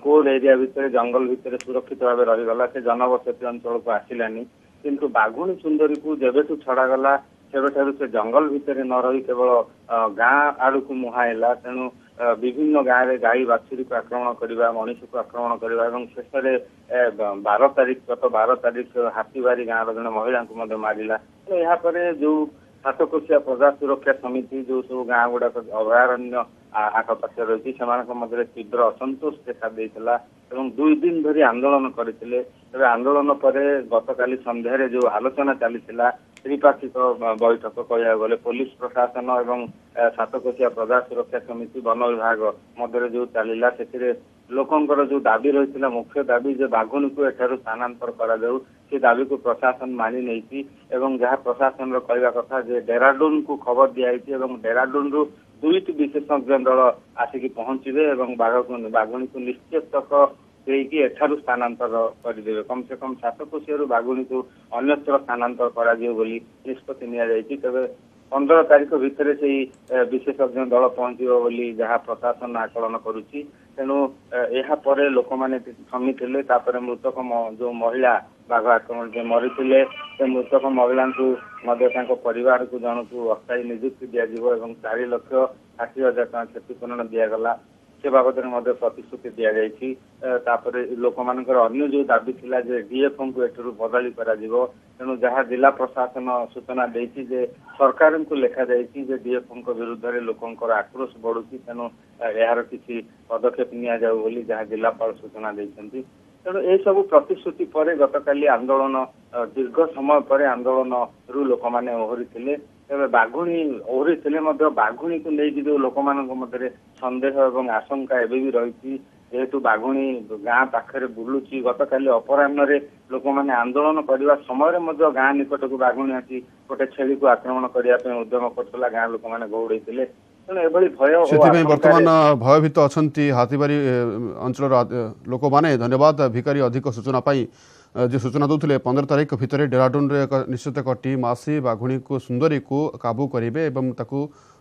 କୋର ଏରିଆ ଭିତରେ ଜଙ୍ଗଲ ଭିତରେ ସୁରକ୍ଷିତ ଭାବେ ରହିଗଲା। ସେ ଜନବସତି ଅଞ୍ଚଳକୁ ଆସିଲାନି। କିନ୍ତୁ ବାଘୁଣୀ ସୁନ୍ଦରୀକୁ ଯେବେଠୁ ଛଡାଗଲା ସେବେଠାରୁ ସେ ଜଙ୍ଗଲ ଭିତରେ ନ ରହି କେବଳ ଅ, ଗାଁ ଆଡକୁ ମୁହାଁଇଲା ତେଣୁ ଅ, ବିଭିନ୍ନ ଗାଁରେ ଗାଈ ବାଛୁରୀକୁ ଆକ୍ରମଣ କରିବା ମଣିଷକୁ ଆକ୍ରମଣ କରିବା ଏବଂ ଶେଷରେ ଏ, ବ- ବାର ତାରିଖ ଗତ ବାର ତାରିଖ ହାତୀବାରି ଗାଁର ଜଣେ ମହିଳାଙ୍କୁ ମଧ୍ୟ ମାରିଲା। ତେଣୁ ଏହାପରେ ଯୋଉ ସାତକୋଶିଆ ପ୍ରଜା ସୁରକ୍ଷା ସମିତି ଯୋଉ ସବୁ ଗାଁ ଗୁଡାକ ଅଭୟାରଣ୍ୟ ଆ- ଆଖପାଖରେ ରହିଛି ସେମାନଙ୍କ ମଧ୍ୟରେ ତୀବ୍ର ଅସନ୍ତୋଷ ଦେଖା ଦେଇଥିଲା ଏବଂ ଦୁଇ ଦିନ ଧରି ଆନ୍ଦୋଳନ କରିଥିଲେ। ତେବେ ଆନ୍ଦୋଳନ ପରେ ଗତକାଲି ସନ୍ଧ୍ୟାରେ ଯୋଉ ଆଲୋଚନା ଚାଲିଥିଲା ତ୍ରିପାକ୍ଷିକ ବ- ବୈଠକ କହିବାକୁ ଗଲେ ପୋଲିସ ପ୍ରଶାସନ ଏବଂ ଏ, ସାତକୋଶିଆ ପ୍ରଜା ସୁରକ୍ଷା ସମିତି ବନ ବିଭାଗ ମଧ୍ୟରେ ଯୋଉ ଚାଲିଲା ସେଥିରେ ଲୋକଙ୍କର ଯୋଉ ଦାବି ରହିଥିଲା ମୁଖ୍ୟ ଦାବି ଯେ ବାଘୁଣୀକୁ ଏଠାରୁ ସ୍ଥାନାନ୍ତର କରାଯାଉ। ସେ ଦାବିକୁ ପ୍ରଶାସନ ମାନି ନେଇଛି ଏବଂ ଯାହା ପ୍ରଶାସନର କହିବା କଥା ଯେ ଡେରାଡୁନକୁ ଖବର ଦିଆଯାଇଛି ଏବଂ ଡେରାଡୁନରୁ ଦୁଇଟି ବିଶେଷଜ୍ଞ ଦଳ ଆସିକି ପହଞ୍ଚିବେ ଏବଂ ବାଘକୁ ବାଘୁଣୀକୁ ନିଶ୍ଚେତକ ଦେଇକି ଏଠାରୁ ସ୍ଥାନାନ୍ତର କରିଦେବେ। କମ ସେ କମ ସାତକୋଶିଆରୁ ବାଘୁଣୀକୁ ଅନ୍ୟତ୍ର ସ୍ଥାନାନ୍ତର କରାଯିବ ବୋଲି ନିଷ୍ପତ୍ତି ନିଆଯାଇଛି। ତେବେ ପନ୍ଦର ତାରିଖ ଭିତରେ ସେଇ ଏ, ବିଶେଷଜ୍ଞ ଦଳ ପହଞ୍ଚିବ ବୋଲି ଯାହା ପ୍ରଶାସନ ଆକଳନ କରୁଛି। ତେଣୁ ଏ, ଏହା ପରେ ଲୋକମାନେ ଥମିଥିଲେ ତାପରେ ମୃତକ ଯୋଉ ମହିଳା ବାଘ ଆକ୍ରମଣରେ ମରିଥିଲେ ସେ ମୃତକ ମହିଳାଙ୍କୁ ମଧ୍ୟ ତାଙ୍କ ପରିବାରକୁ ଜଣକୁ ଅସ୍ଥାୟୀ ନିଯୁକ୍ତି ଦିଆଯିବ ଏବଂ ଚାରି ଲକ୍ଷ ଷାଠିଏ ହଜାର ଟଙ୍କା କ୍ଷତିପୂରଣ ଦିଆଗଲା। ସେ ବାବଦରେ ମଧ୍ୟ ପ୍ରତିଶ୍ରୁତି ଦିଆଯାଇଛି। ଏ, ତାପରେ ଲୋକମାନଙ୍କର ଅନ୍ୟ ଯୋଉ ଦାବି ଥିଲା ଯେ ଡିଏଫ୍ଓଙ୍କୁ ଏଠାରୁ ବଦଳି କରାଯିବ ତେଣୁ ଯାହା ଜିଲ୍ଲା ପ୍ରଶାସନ ସୂଚନା ଦେଇଛି ଯେ ସରକାରଙ୍କୁ ଲେଖାଯାଇଛି ଯେ ଡିଏଫ୍ଓଙ୍କ ବିରୁଦ୍ଧରେ ଲୋକଙ୍କର ଆକ୍ରୋଶ ବଢୁଛି ତେଣୁ ଏ, ଏହାର କିଛି ପଦକ୍ଷେପ ନିଆଯାଉ ବୋଲି ଯାହା ଜିଲ୍ଲାପାଳ ସୂଚନା ଦେଇଛନ୍ତି। ତେଣୁ ଏସବୁ ପ୍ରତିଶ୍ରୁତି ପରେ ଗତକାଲି ଆନ୍ଦୋଳନ ଅ, ଦୀର୍ଘ ସମୟ ପରେ ଆନ୍ଦୋଳନରୁ ଲୋକମାନେ ଓହରିଥିଲେ। ତେବେ ବାଘୁଣୀ ଓହରିଥିଲେ ମଧ୍ୟ ବାଘୁଣୀକୁ ନେଇକି ଯୋଉ ଲୋକମାନଙ୍କ ମଧ୍ୟରେ ସନ୍ଦେହ ଏବଂ ଆଶଙ୍କା ଏବେ ବି ରହିଛି ଯେହେତୁ ବାଘୁଣୀ ଗାଁ ପାଖରେ ବୁଲୁଛି ଗତକାଲି ଅପରାହ୍ନରେ ଲୋକମାନେ ଆନ୍ଦୋଳନ କରିବା ସମୟରେ ମଧ୍ୟ ଗାଁ ନିକଟକୁ ବାଘୁଣୀ ଆସି ଗୋଟେ ଛେଳିକୁ ଆକ୍ରମଣ କରିବା ପାଇଁ ଉଦ୍ୟମ କରୁଥିଲା ଗାଁ ଲୋକମାନେ ଘଉଡେଇଥିଲେ ତେଣୁ ଏଭଳି ଭୟ ଓ ସେଥିପାଇଁ ଆଶଙ୍କାରେ- ବର୍ତ୍ତମାନ ଭୟଭୀତ ଅଛନ୍ତି ହାତୀବାରୀ ଏ, ଅଞ୍ଚଳର ଆ- ଲୋକମାନେ। ଧନ୍ୟବାଦ ଭିକାରୀ ଅଧିକ ସୂଚନା ପାଇଁ ଯେ ସୂଚନା ଦେଉଥିଲେ ପନ୍ଦର ତାରିଖ ଭିତରେ ଡେରାଡୁନରେ ଏକ ନିଶ୍ଚିତ ଏକ ଟିମ୍ ଆସି ବାଘୁଣୀକୁ ସୁନ୍ଦରୀକୁ କାବୁ କରିବେ ଏବଂ ତାକୁ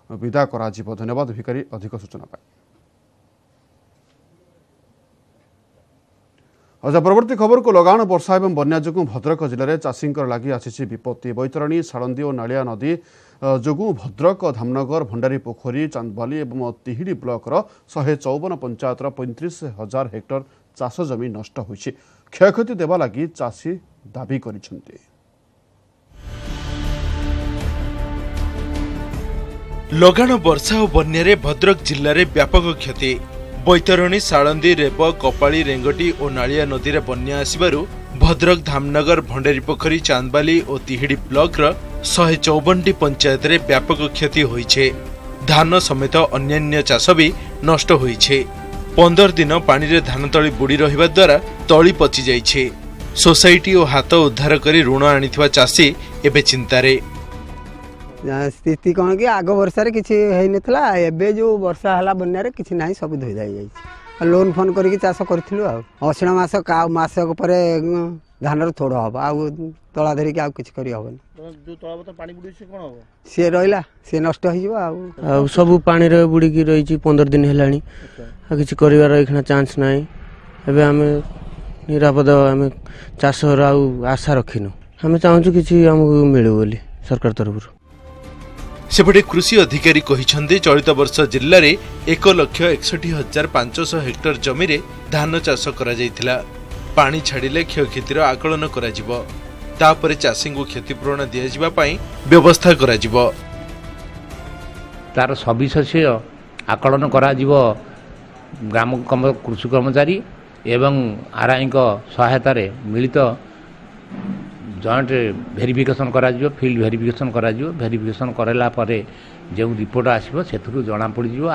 ବିଦା କରାଯିବ ଧନ୍ୟବାଦ ଭିକାରୀ ଅଧିକ ସୂଚନା ପାଇଁ ଆଚ୍ଛା ପରବର୍ତ୍ତୀ ଖବରକୁ ଲଗାଣ ବର୍ଷା ଏବଂ ବନ୍ୟା ଯୋଗୁଁ ଭଦ୍ରକ ଜିଲ୍ଲାରେ ଚାଷୀଙ୍କର ଲାଗି ଆସିଛି ବିପତ୍ତି ବୈତରଣୀ ସାଳନ୍ଦୀ ଓ ନାଳିଆ ନଦୀ ଯୋଗୁଁ ଭଦ୍ରକ ଧାମନଗର ଭଣ୍ଡାରୀ ପୋଖରୀ ଚାନ୍ଦବାଲି ଏବଂ ତିହିଡ଼ି ବ୍ଲକର ଶହେ ଚଉବନ ପଞ୍ଚାୟତର ପଇଁତିରିଶ ହଜାର ହେକ୍ଟର ଚାଷ ଜମି ନଷ୍ଟ ହୋଇଛି କ୍ଷୟକ୍ଷତି ଦେବା ଲାଗି ଚାଷୀ ଦାବି କରିଛନ୍ତି ଲଗାଣ ବର୍ଷା ଓ ବନ୍ୟାରେ ଭଦ୍ରକ ଜିଲ୍ଲାରେ ବ୍ୟାପକ କ୍ଷତି। ବୈତରଣୀ ସାଳନ୍ଦୀ ରେବ କପାଳି ରେଙ୍ଗଟି ଓ ନାଳିଆ ନଦୀରେ ବନ୍ୟା ଆସିବାରୁ ଭଦ୍ରକ ଧାମନଗର ଭଣ୍ଡାରୀ ପୋଖରୀ ଚାନ୍ଦବାଲି ଓ ତିହିଡ଼ି ବ୍ଲକର ଶହେ ଚଉବନଟି ପଞ୍ଚାୟତରେ ବ୍ୟାପକ କ୍ଷତି ହୋଇଛି। ଧାନ ସମେତ ଅନ୍ୟାନ୍ୟ ଚାଷ ବି ନଷ୍ଟ ହୋଇଛି। ପନ୍ଦର ଦିନ ପାଣିରେ ଧାନ ତଳି ବୁଡ଼ି ରହିବା ଦ୍ୱାରା ତଳି ପଚିଯାଇଛି ସୋସାଇଟି ଓ ହାତ ଉଦ୍ଧାର କରି ଋଣ ଆଣିଥିବା ଚାଷୀ ଏବେ ଚିନ୍ତାରେ। ସ୍ଥିତି କ'ଣ କି ଆଗ ବର୍ଷାରେ କିଛି ହେଇନଥିଲା ଏବେ ଯେଉଁ ବର୍ଷା ହେଲା ବନ୍ୟାରେ କିଛି ନାହିଁ ସବୁ ଧୋଇ ଯାଇଛି। ଲୋନ୍ ଫୋନ୍ କରିକି ଚାଷ କରିଥିଲୁ ଆଉ। ଅଶିଣ ମାସ ମାସକ ପରେ ଧାନର ଥୋଡ଼ ହେବ। ଆଉ ତଳା ଧରିକି ଆଉ କିଛି କରିହେବନି ହବ? ସିଏ ରହିଲା ସିଏ ନଷ୍ଟ ହେଇଯିବ ଆଉ। ଆଉ ସବୁ ପାଣିରେ ବୁଡ଼ିକି ରହିଛି ପନ୍ଦର ଦିନ ହେଲାଣି। ଆଉ କିଛି କରିବାର ଏଇଖିଣା ଚାନ୍ସ ନାହିଁ। ଏବେ ଆମେ ନିରାପଦ ଆମେ ଚାଷର ଆଉ ଆଶା ରଖିନୁ। ଆମେ ଚାହୁଁଛୁ କିଛି ଆମକୁ ମିଳୁ ବୋଲି ସରକାର ତରଫରୁ। ସେପଟେ କୃଷି ଅଧିକାରୀ କହିଛନ୍ତି ଚଳିତ ବର୍ଷ ଜିଲ୍ଲାରେ ଏକ ଲକ୍ଷ ଏକଷଠି ହଜାର ପାଞ୍ଚଶହ ହେକ୍ଟର ଜମିରେ ଧାନ ଚାଷ କରାଯାଇଥିଲା। ପାଣି ଛାଡ଼ିଲେ କ୍ଷୟକ୍ଷତିର ଆକଳନ କରାଯିବ। ତାପରେ ଚାଷୀଙ୍କୁ କ୍ଷତିପୂରଣ ଦିଆଯିବା ପାଇଁ ବ୍ୟବସ୍ଥା କରାଯିବ। ତାର ସବିଶେଷ ଆକଳନ କରାଯିବ ଗ୍ରାମ କୃଷି କର୍ମଚାରୀ ଏବଂ ଆର୍ଆଇଙ୍କ ସହାୟତାରେ ମିଳିତ ଜଏଣ୍ଟ ଭେରିଫିକେସନ୍ କରାଯିବ ଫିଲ୍ଡ ଭେରିଫିକେସନ୍ କରାଯିବ। ଭେରିଫିକେସନ୍ କରାଇଲା ପରେ ଯେଉଁ ରିପୋର୍ଟ ଆସିବ ସେଥିରୁ ଜଣାପଡ଼ିଯିବ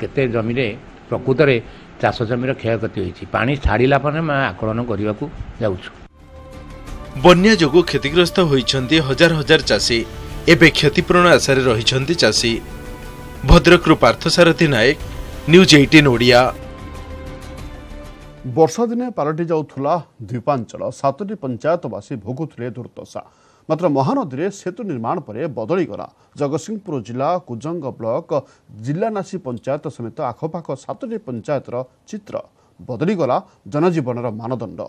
କେତେ ଜମିରେ ପ୍ରକୃତରେ ଚାଷ ଜମିର କ୍ଷୟକ୍ଷତି ହୋଇଛି। ପାଣି ଛାଡ଼ିଲା ପରେ ଆମେ ଆକଳନ କରିବାକୁ ଯାଉଛୁ। ବନ୍ୟା ଯୋଗୁଁ କ୍ଷତିଗ୍ରସ୍ତ ହୋଇଛନ୍ତି ହଜାର ହଜାର ଚାଷୀ। ଏବେ କ୍ଷତିପୂରଣ ଆଶାରେ ରହିଛନ୍ତି ଚାଷୀ। ଭଦ୍ରକରୁ ପାର୍ଥସାରଥୀ ନାୟକ ନ୍ୟୁଜ୍ ଏଇଟିନ୍ ଓଡ଼ିଆ। ବର୍ଷା ଦିନେ ପାଲଟି ଯାଉଥିଲା ଦ୍ୱୀପାଞ୍ଚଳ। ସାତଟି ପଞ୍ଚାୟତବାସୀ ଭୋଗୁଥିଲେ ଦୁର୍ଦ୍ଦଶା। ମାତ୍ର ମହାନଦୀରେ ସେତୁ ନିର୍ମାଣ ପରେ ବଦଳିଗଲା। ଜଗତସିଂହପୁର ଜିଲ୍ଲା କୁଜଙ୍ଗ ବ୍ଲକ ଜିଲ୍ଲାନାସୀ ପଞ୍ଚାୟତ ସମେତ ଆଖପାଖ ସାତଟି ପଞ୍ଚାୟତର ଚିତ୍ର ବଦଳିଗଲା ଜନଜୀବନର ମାନଦଣ୍ଡ।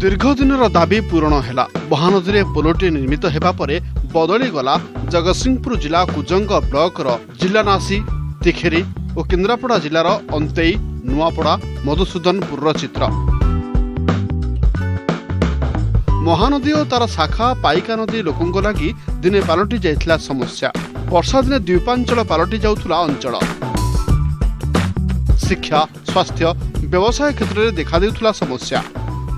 ଦୀର୍ଘଦିନର ଦାବି ପୂରଣ ହେଲା। ମହାନଦୀରେ ପୋଲଟି ନିର୍ମିତ ହେବା ପରେ ବଦଳିଗଲା ଜଗତସିଂହପୁର ଜିଲ୍ଲା କୁଜଙ୍ଗ ବ୍ଲକର ଜିଲ୍ଲାନାସୀ ତିଖେରି ଓ କେନ୍ଦ୍ରାପଡ଼ା ଜିଲ୍ଲାର ଅନ୍ତେଇ ନୂଆପଡ଼ା ମଧୁସୂଦନପୁରର ଚିତ୍ର ମହାନଦୀ ଓ ତାର ଶାଖା ପାଇକା ନଦୀ ଲୋକଙ୍କ ଲାଗି ଦିନେ ପାଲଟି ଯାଇଥିଲା ସମସ୍ୟା। ବର୍ଷା ଦିନେ ଦ୍ୱୀପାଞ୍ଚଳ ପାଲଟି ଯାଉଥିଲା ଅଞ୍ଚଳ। ଶିକ୍ଷା ସ୍ୱାସ୍ଥ୍ୟ ବ୍ୟବସାୟ କ୍ଷେତ୍ରରେ ଦେଖାଦେଉଥିଲା ସମସ୍ୟା।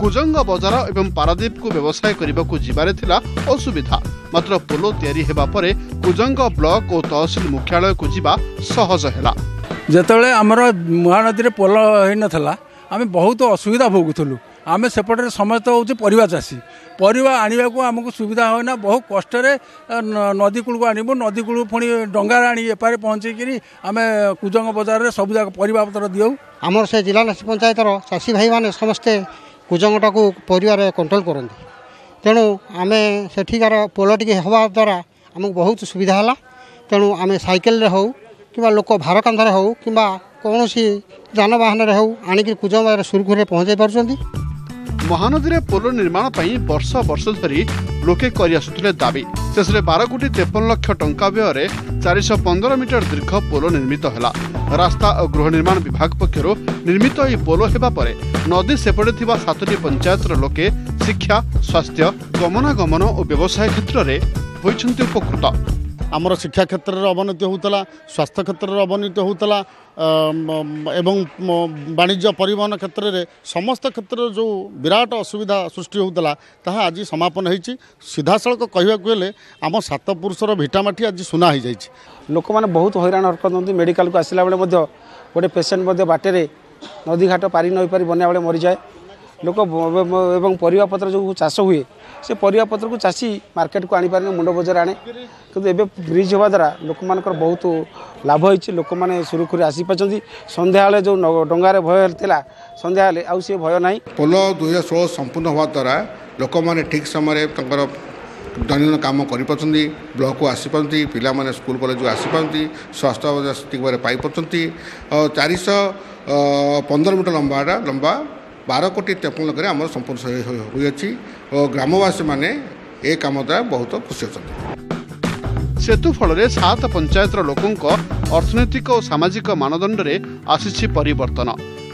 କୁଜଙ୍ଗ ବଜାର ଏବଂ ପାରାଦୀପକୁ ବ୍ୟବସାୟ କରିବାକୁ ଯିବାରେ ଥିଲା ଅସୁବିଧା। ମାତ୍ର ପୋଲ ତିଆରି ହେବା ପରେ କୁଜଙ୍ଗ ବ୍ଲକ ଓ ତହସିଲ ମୁଖ୍ୟାଳୟକୁ ଯିବା ସହଜ ହେଲା। ଯେତେବେଳେ ଆମର ମହାନଦୀରେ ପୋଲ ହେଇନଥିଲା ଆମେ ବହୁତ ଅସୁବିଧା ଭୋଗୁଥିଲୁ। ଆମେ ସେପଟରେ ସମସ୍ତେ ହେଉଛି ପରିବା ଚାଷୀ। ପରିବା ଆଣିବାକୁ ଆମକୁ ସୁବିଧା ହୁଏନା ବହୁ କଷ୍ଟରେ ନଦୀ କୂଳକୁ ଆଣିବୁ ନଦୀ କୂଳକୁ ପୁଣି ଡଙ୍ଗାରେ ଆଣି ଏପାରେ ପହଞ୍ଚେଇକିରି ଆମେ କୁଜଙ୍ଗ ବଜାରରେ ସବୁ ଯାକ ପରିବାପତ୍ର ଦେଉ ଆମର ସେ ଜିଲ୍ଲାନାସୀ ପଞ୍ଚାୟତର ଚାଷୀ ଭାଇମାନେ ସମସ୍ତେ କୁଜଙ୍ଗଟାକୁ ପରିବାରେ କଣ୍ଟ୍ରୋଲ କରନ୍ତି। ତେଣୁ ଆମେ ସେଠିକାର ପୋଲ ଟିକେ ହେବା ଦ୍ୱାରା ଆମକୁ ବହୁତ ସୁବିଧା ହେଲା। ତେଣୁ ଆମେ ସାଇକେଲରେ ହେଉ କିମ୍ବା ଲୋକ ଭାର କାନ୍ଧରେ ହେଉ କିମ୍ବା କୌଣସି ଯାନବାହନରେ ହେଉ ଆଣିକି କୁଜଙ୍ଗ ବଜାରରେ ସୁରୁଖୁରୁରେ ପହଞ୍ଚାଇ ପାରୁଛନ୍ତି। ମହାନଦୀରେ ପୋଲ ନିର୍ମାଣ ପାଇଁ ବର୍ଷ ବର୍ଷ ଧରି ଲୋକେ କରିଆସୁଥିଲେ ଦାବି। ଶେଷରେ ବାର କୋଟି ତେପନ ଲକ୍ଷ ଟଙ୍କା ବ୍ୟୟରେ ଚାରିଶହ ପନ୍ଦର ମିଟର ଦୀର୍ଘ ପୋଲ ନିର୍ମିତ ହେଲା। ରାସ୍ତା ଓ ଗୃହ ନିର୍ମାଣ ବିଭାଗ ପକ୍ଷରୁ ନିର୍ମିତ ଏହି ପୋଲ ହେବା ପରେ ନଦୀ ସେପଟେ ଥିବା ସାତଟି ପଞ୍ଚାୟତର ଲୋକେ ଶିକ୍ଷା ସ୍ୱାସ୍ଥ୍ୟ ଗମନାଗମନ ଓ ବ୍ୟବସାୟ କ୍ଷେତ୍ରରେ ହୋଇଛନ୍ତି ଉପକୃତ। ଆମର ଶିକ୍ଷା କ୍ଷେତ୍ରରେ ଅବନତି ହେଉଥିଲା ସ୍ୱାସ୍ଥ୍ୟ କ୍ଷେତ୍ରରେ ଅବନତି ହେଉଥିଲା ଏବଂ ବାଣିଜ୍ୟ ପରିବହନ କ୍ଷେତ୍ରରେ ସମସ୍ତ କ୍ଷେତ୍ରରେ ଯେଉଁ ବିରାଟ ଅସୁବିଧା ସୃଷ୍ଟି ହେଉଥିଲା ତାହା ଆଜି ସମାପନ ହୋଇଛି। ସିଧାସଳଖ କହିବାକୁ ହେଲେ ଆମ ସାତ ପୁରୁଷର ଭିଟାମାଟି ଆଜି ସୁନା ହୋଇଯାଇଛି। ଲୋକମାନେ ବହୁତ ହଇରାଣ ହରକତ ହୁଅନ୍ତି ମେଡ଼ିକାଲକୁ ଆସିଲା ବେଳେ ମଧ୍ୟ ଗୋଟେ ପେସେଣ୍ଟ ମଧ୍ୟ ବାଟରେ ନଦୀଘାଟ ପାରି ନଇପାରି ବନ୍ୟା ବେଳେ ମରିଯାଏ। ଲୋକ ଏବଂ ପରିବାପତ୍ର ଯେଉଁ ଚାଷ ହୁଏ ସେ ପରିବାପତ୍ରକୁ ଚାଷୀ ମାର୍କେଟକୁ ଆଣିପାରେନି ମୁଣ୍ଡ ବଜାର ଆଣେ। କିନ୍ତୁ ଏବେ ବ୍ରିଜ୍ ହେବା ଦ୍ୱାରା ଲୋକମାନଙ୍କର ବହୁତ ଲାଭ ହେଇଛି। ଲୋକମାନେ ସୁରୁଖୁରୁରେ ଆସିପାରୁଛନ୍ତି ସନ୍ଧ୍ୟାବେଳେ ଯେଉଁ ଡଙ୍ଗାରେ ଭୟ ଥିଲା ସନ୍ଧ୍ୟାବେଳେ ଆଉ ସେ ଭୟ ନାହିଁ। ପୋଲ ଦୁଇହଜାର ଷୋହଳ ସମ୍ପୂର୍ଣ୍ଣ ହେବା ଦ୍ୱାରା ଲୋକମାନେ ଠିକ୍ ସମୟରେ ତାଙ୍କର ଦୈନନ୍ଦିନ କାମ କରିପାରୁଛନ୍ତି ବ୍ଲକକୁ ଆସିପାରନ୍ତି ପିଲାମାନେ ସ୍କୁଲ କଲେଜକୁ ଆସିପାରନ୍ତି ସ୍ୱାସ୍ଥ୍ୟ ଠିକ୍ ଭାବରେ ପାଇପାରୁଛନ୍ତି। ଚାରିଶହ ପନ୍ଦର ମିଟର ଲମ୍ବାଟା ଲମ୍ବା ବାର କୋଟି ତେପନ ଲକ୍ଷରେ ଆମର ସମ୍ପୂର୍ଣ୍ଣ ହୋଇ- ହୋଇ- ହୋଇଅଛି ଓ ଗ୍ରାମବାସୀମାନେ ଏ କାମ ଦ୍ୱାରା ବହୁତ ଖୁସି ଅଛନ୍ତି। ସେତୁ ଫଳରେ ସାତ ପଞ୍ଚାୟତର ଲୋକଙ୍କ ଅର୍ଥନୈତିକ ଓ ସାମାଜିକ ମାନଦଣ୍ଡରେ ଆସିଛି ପରିବର୍ତ୍ତନ।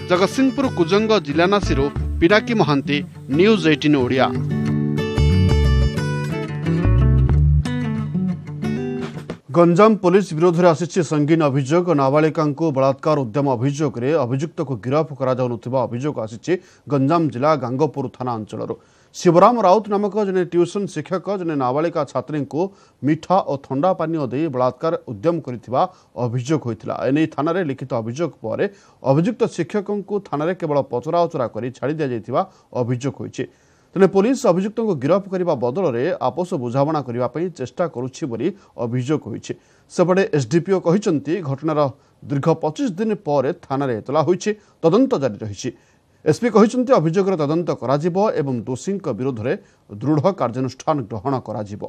Jagatsinghpur Kujang ଜିଲ୍ଲାନାସୀରୁ Pinaki Mohanty news eighteen Odia. Ganjam police ବିରୋଧରେ ଆସିଛି ସଙ୍ଗୀନ ଅଭିଯୋଗ। ନାବାଳିକାଙ୍କୁ ବଳାତ୍କାର ଉଦ୍ୟମ ଅଭିଯୋଗରେ ଅଭିଯୁକ୍ତକୁ ଗିରଫ କରାଯାଉନଥିବା ଅଭିଯୋଗ ଆସିଛି ଗଞ୍ଜାମ ଜିଲ୍ଲା ଗାଙ୍ଗପୁର ଥାନା ଅଞ୍ଚଳରୁ। ଶିବରାମ ରାଉତ ନାମକ ଜଣେ ଟ୍ୟୁସନ ଶିକ୍ଷକ ଜଣେ ନାବାଳିକା ଛାତ୍ରୀଙ୍କୁ ମିଠା ଓ ଥଣ୍ଡା ପାନୀୟ ଦେଇ ବଳାତ୍କାର ଉଦ୍ୟମ କରିଥିବା ଅଭିଯୋଗ ହୋଇଥିଲା। ଏନେଇ ଥାନାରେ ଲିଖିତ ଅଭିଯୋଗ ପରେ ଅଭିଯୁକ୍ତ ଶିକ୍ଷକଙ୍କୁ ଥାନାରେ କେବଳ ପଚରାଉଚରା କରି ଛାଡ଼ି ଦିଆଯାଇଥିବା ଅଭିଯୋଗ ହୋଇଛି। ତେଣେ ପୋଲିସ ଅଭିଯୁକ୍ତଙ୍କୁ ଗିରଫ କରିବା ବଦଳରେ ଆପୋଷ ବୁଝାମଣା କରିବା ପାଇଁ ଚେଷ୍ଟା କରୁଛି ବୋଲି ଅଭିଯୋଗ ହୋଇଛି। ସେପଟେ ଏସ୍ଡିପିଓ କହିଛନ୍ତି ଘଟଣାର ଦୀର୍ଘ ପଚିଶ ଦିନ ପରେ ଥାନାରେ ଏତଲା ହୋଇଛି ତଦନ୍ତ ଜାରି ରହିଛି। ଏସ୍ପି କହିଛନ୍ତି ଅଭିଯୋଗର ତଦନ୍ତ କରାଯିବ ଏବଂ ଦୋଷୀଙ୍କ ବିରୋଧରେ ଦୃଢ଼ କାର୍ଯ୍ୟାନୁଷ୍ଠାନ ଗ୍ରହଣ କରାଯିବ।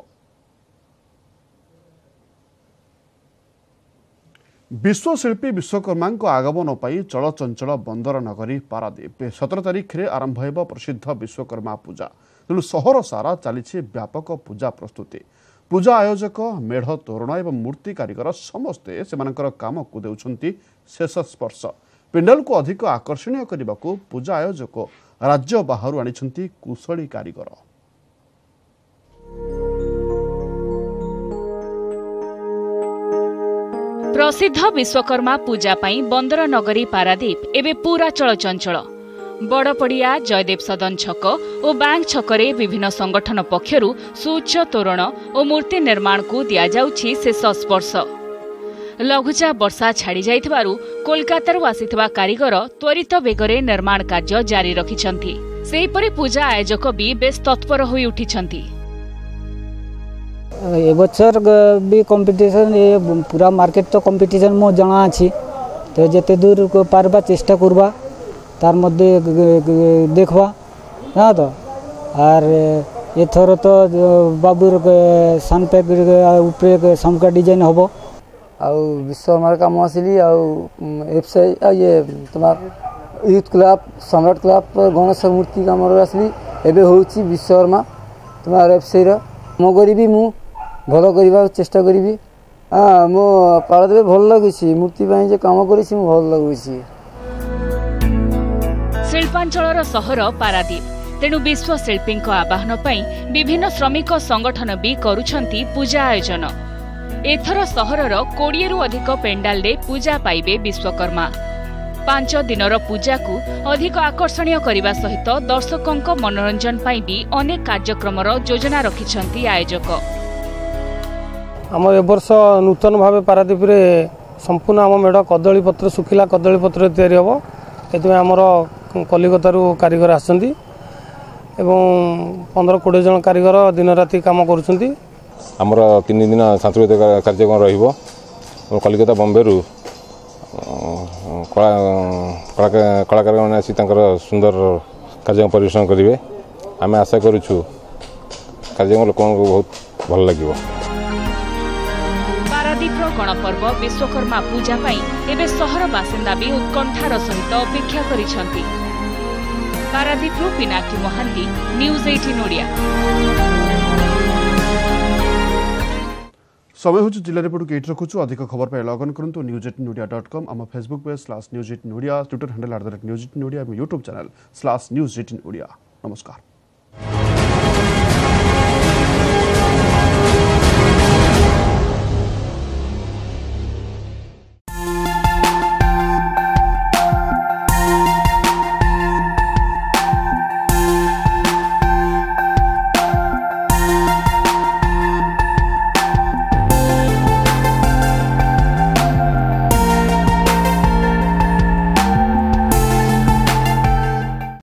ବିଶ୍ୱଶିଳ୍ପୀ ବିଶ୍ୱକର୍ମାଙ୍କ ଆଗମନ ପାଇଁ ଚଳଚଞ୍ଚଳ ବନ୍ଦର ନଗରୀ ପାରାଦୀପ। ସତର ତାରିଖରେ ଆରମ୍ଭ ହେବ ପ୍ରସିଦ୍ଧ ବିଶ୍ୱକର୍ମା ପୂଜା। ତେଣୁ ସହର ସାରା ଚାଲିଛି ବ୍ୟାପକ ପୂଜା ପ୍ରସ୍ତୁତି। ପୂଜା ଆୟୋଜକ ମେଢ଼ ତୋରଣ ଏବଂ ମୂର୍ତ୍ତି କାରିଗର ସମସ୍ତେ ସେମାନଙ୍କର କାମକୁ ଦେଉଛନ୍ତି ଶେଷ ସ୍ପର୍ଶ। ପେଣ୍ଡାଲକୁ ଅଧିକ ଆକର୍ଷଣୀୟ କରିବାକୁ ପୂଜା ଆୟୋଜକ ରାଜ୍ୟ ବାହାରୁ ଆଣିଛନ୍ତି କୁଶଳୀ କାରିଗର। ପ୍ରସିଦ୍ଧ ବିଶ୍ୱକର୍ମା ପୂଜା ପାଇଁ ବନ୍ଦର ନଗରୀ ପାରାଦୀପ ଏବେ ପୁରା ଚଳଚଞ୍ଚଳ ବଡ଼ପଡ଼ିଆ ଜୟଦେବ ସଦନ ଛକ ଓ ବ୍ୟାଙ୍କ ଛକରେ ବିଭିନ୍ନ ସଂଗଠନ ପକ୍ଷରୁ ସୁଉଚ୍ଚ ତୋରଣ ଓ ମୂର୍ତ୍ତି ନିର୍ମାଣକୁ ଦିଆଯାଉଛି ଶେଷ ସ୍ପର୍ଶ। ଲଘୁଚାପ ବର୍ଷା ଛାଡ଼ି ଯାଇଥିବାରୁ କୋଲକାତାରୁ ଆସିଥିବା କାରିଗର ତ୍ୱରିତ ବେଗରେ ନିର୍ମାଣ କାର୍ଯ୍ୟ ଜାରି ରଖିଛନ୍ତି। ସେହିପରି ପୂଜା ଆୟୋଜକ ବି ବେଶ୍ ତତ୍ପର ହୋଇ ଉଠିଛନ୍ତି। ଏ ବଛର ବି କମ୍ପିଟିସନ୍ ଏ ପୁରା ମାର୍କେଟ ତ କମ୍ପିଟିସନ୍ ମୋ ଜଣା ଅଛି ତ ଯେତେ ଦୂର ପାରବା ଚେଷ୍ଟା କରବା ତାର ମଧ୍ୟ ଦେଖବା ନା ତ ଆର୍ ଏଥର ତ ବାବୁର ସନ୍ପ୍ୟାକ୍ ଉପରେ ସମକା ଡିଜାଇନ୍ ହବ ଆଉ ବିଶ୍ୱକର୍ମାର କାମ ଆସିଲି ଆଉ ଏଫ୍ସାଇ ଆଉ ଇଏ ତମାର youth club Samrat club Ganeshwar ମୂର୍ତ୍ତି କାମରେ ଆସିଲି ଏବେ ହେଉଛି ବିଶ୍ୱକର୍ମା ତମାର ଏଫ୍ସାଇର ମୋ ଗରିବି ମୁଁ ଭଲ କରିବାକୁ ଚେଷ୍ଟା କରିବି। ହଁ ମୁଁ ଭଲ ଲାଗୁଛି ମୂର୍ତ୍ତି ପାଇଁ ଯେ କାମ କରିଛି ମୁଁ ଭଲ ଲାଗୁଛି। ଶିଳ୍ପାଞ୍ଚଳର ସହର ପାରାଦୀପ। ତେଣୁ ବିଶ୍ୱ ଶିଳ୍ପୀଙ୍କ ଆବାହନ ପାଇଁ ବିଭିନ୍ନ ଶ୍ରମିକ ସଂଗଠନ ବି କରୁଛନ୍ତି ପୂଜା ଆୟୋଜନ। ଏଥର ସହରର କୋଡ଼ିଏରୁ ଅଧିକ ପେଣ୍ଡାଲରେ ପୂଜା ପାଇବେ ବିଶ୍ୱକର୍ମା। ପାଞ୍ଚ ଦିନର ପୂଜାକୁ ଅଧିକ ଆକର୍ଷଣୀୟ କରିବା ସହିତ ଦର୍ଶକଙ୍କ ମନୋରଞ୍ଜନ ପାଇଁ ବି ଅନେକ କାର୍ଯ୍ୟକ୍ରମର ଯୋଜନା ରଖିଛନ୍ତି ଆୟୋଜକ। ଆମର ଏ ବର୍ଷ ନୂତନ ଭାବେ ପାରାଦ୍ୱୀପରେ ସମ୍ପୂର୍ଣ୍ଣ ଆମ ମେଢ଼ କଦଳୀ ପତ୍ର ଶୁଖିଲା କଦଳୀ ପତ୍ରରେ ତିଆରି ହେବ। ସେଥିପାଇଁ ଆମର କଲିକତାରୁ କାରିଗର ଆସିଛନ୍ତି ଏବଂ ପନ୍ଦର କୋଡ଼ିଏ ଜଣ କାରିଗର ଦିନ ରାତି କାମ କରୁଛନ୍ତି। ଆମର ତିନି ଦିନ ସାଂସ୍କୃତିକ କାର୍ଯ୍ୟକ୍ରମ ରହିବ। କଲିକତା ବମ୍ବେରୁ କଳା କଳାକାରମାନେ ଆସି ତାଙ୍କର ସୁନ୍ଦର କାର୍ଯ୍ୟକ୍ରମ ପରିବେଷଣ କରିବେ। ଆମେ ଆଶା କରୁଛୁ କାର୍ଯ୍ୟକ୍ରମ ଲୋକମାନଙ୍କୁ ବହୁତ ଭଲ ଲାଗିବ। ପାରାଦୀପର ଗଣପର୍ବ ବିଶ୍ୱକର୍ମା ପୂଜା ପାଇଁ ଏବେ ସହର ବାସିନ୍ଦା ବି ଉତ୍କଣ୍ଠାର ସହିତ ଅପେକ୍ଷା କରିଛନ୍ତି। ପାରାଦୀପରୁ ପିନାକୀ ମହାନ୍ତି ନ୍ୟୁଜ୍ ଏଇଟିନ୍ ଓଡ଼ିଆ ସମୟ ହେଉଛି ଜିଲ୍ଲା ରିପୋର୍ଟକୁ ଏଇଠି ରଖୁଛୁ। ଅଧିକ ଖବର ପାଇଁ ଲଗ୍ଅନ୍ କରନ୍ତୁ news eighteen Odia dot com ଆମ Facebook page slash news eighteen Odia Twitter handle at the rate news eighteen Odia ଏବଂ YouTube channel slash news eighteen Odia ନମସ୍କାର।